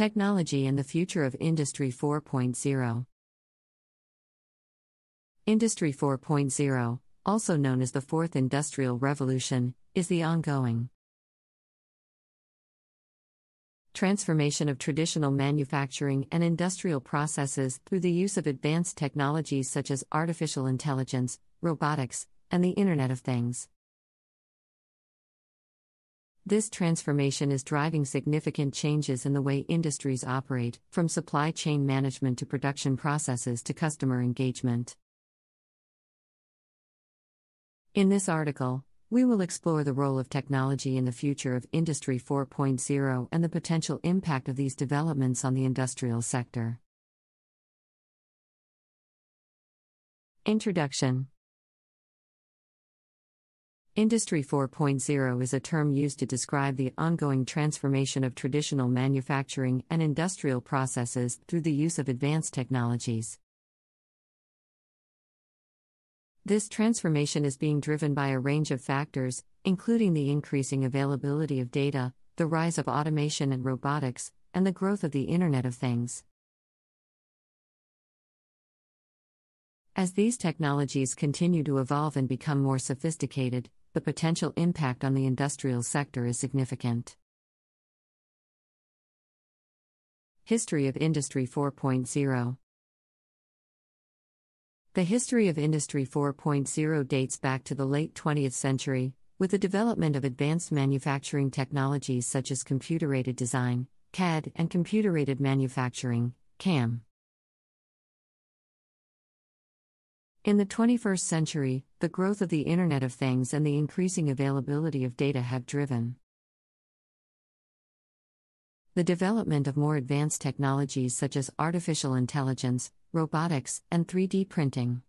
Technology and the Future of Industry 4.0 Industry 4.0, also known as the Fourth Industrial Revolution, is the ongoing transformation of traditional manufacturing and industrial processes through the use of advanced technologies such as artificial intelligence, robotics, and the Internet of Things. This transformation is driving significant changes in the way industries operate, from supply chain management to production processes to customer engagement. In this article, we will explore the role of technology in the future of Industry 4.0 and the potential impact of these developments on the industrial sector. Introduction Industry 4.0 is a term used to describe the ongoing transformation of traditional manufacturing and industrial processes through the use of advanced technologies. This transformation is being driven by a range of factors, including the increasing availability of data, the rise of automation and robotics, and the growth of the Internet of Things. As these technologies continue to evolve and become more sophisticated, the potential impact on the industrial sector is significant. History of Industry 4.0 The history of Industry 4.0 dates back to the late 20th century, with the development of advanced manufacturing technologies such as computer aided design, CAD, and computer aided manufacturing, CAM. In the 21st century, the growth of the Internet of Things and the increasing availability of data have driven the development of more advanced technologies such as artificial intelligence, robotics, and 3D printing.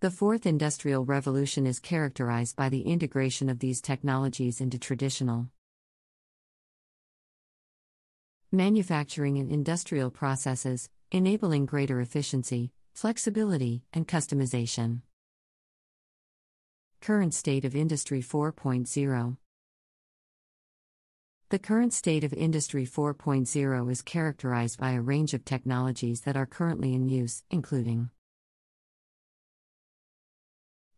The fourth industrial revolution is characterized by the integration of these technologies into traditional manufacturing and industrial processes, enabling greater efficiency, flexibility, and customization. Current state of Industry 4.0 The current state of Industry 4.0 is characterized by a range of technologies that are currently in use, including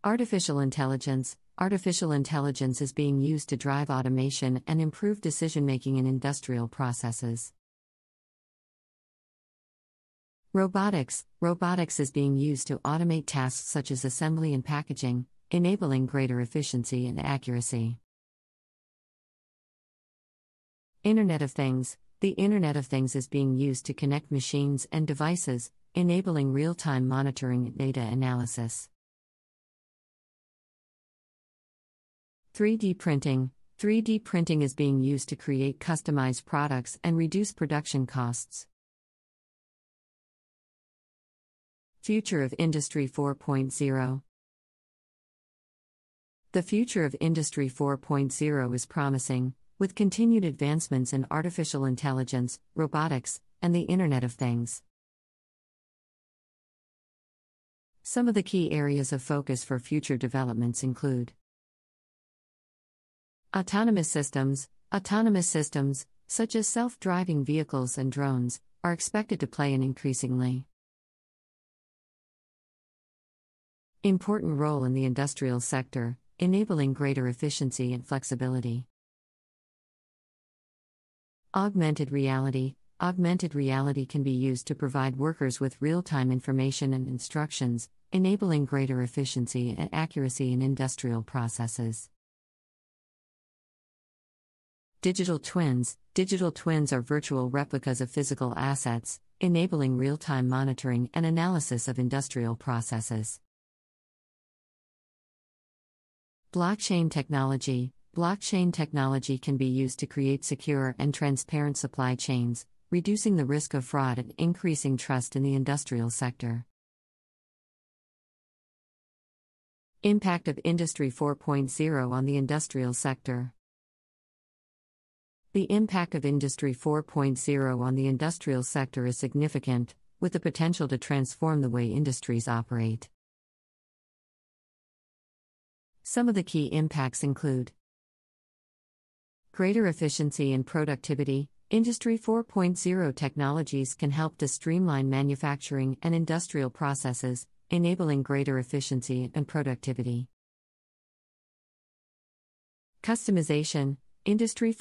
Artificial intelligence. Artificial intelligence is being used to drive automation and improve decision making in industrial processes. Robotics Robotics is being used to automate tasks such as assembly and packaging, enabling greater efficiency and accuracy. Internet of Things The Internet of Things is being used to connect machines and devices, enabling real time monitoring and data analysis. 3D printing 3D printing is being used to create customized products and reduce production costs. Future of Industry 4.0 The future of Industry 4.0 is promising, with continued advancements in artificial intelligence, robotics, and the Internet of Things. Some of the key areas of focus for future developments include Autonomous systems Autonomous systems, such as self driving vehicles and drones, are expected to play an increasingly important role in the industrial sector, enabling greater efficiency and flexibility. Augmented reality Augmented reality can be used to provide workers with real time information and instructions, enabling greater efficiency and accuracy in industrial processes. Digital twins Digital twins are virtual replicas of physical assets, enabling real time monitoring and analysis of industrial processes. Blockchain technology Blockchain technology can be used to create secure and transparent supply chains, reducing the risk of fraud and increasing trust in the industrial sector. Impact of Industry 4.0 on the industrial sector. The impact of Industry 4.0 on the industrial sector is significant, with the potential to transform the way industries operate. Some of the key impacts include Greater efficiency and productivity. Industry 4.0 technologies can help to streamline manufacturing and industrial processes, enabling greater efficiency and productivity. Customization. Industry